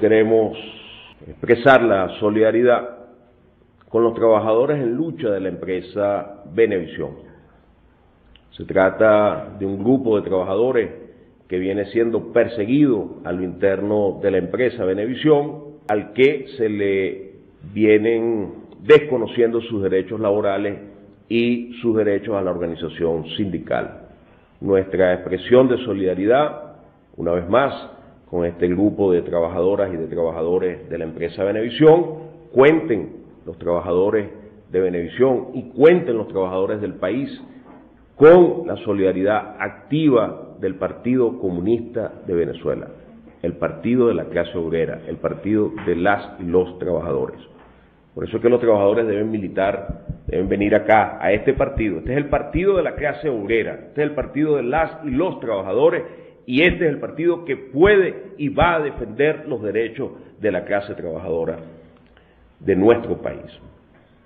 Queremos expresar la solidaridad con los trabajadores en lucha de la empresa Benevisión. Se trata de un grupo de trabajadores que viene siendo perseguido a lo interno de la empresa Benevisión, al que se le vienen desconociendo sus derechos laborales y sus derechos a la organización sindical. Nuestra expresión de solidaridad, una vez más, con este grupo de trabajadoras y de trabajadores de la empresa Benevisión, cuenten los trabajadores de Benevisión y cuenten los trabajadores del país con la solidaridad activa del Partido Comunista de Venezuela, el partido de la clase obrera, el partido de las y los trabajadores. Por eso es que los trabajadores deben militar, deben venir acá, a este partido. Este es el partido de la clase obrera, este es el partido de las y los trabajadores y este es el partido que puede y va a defender los derechos de la clase trabajadora de nuestro país.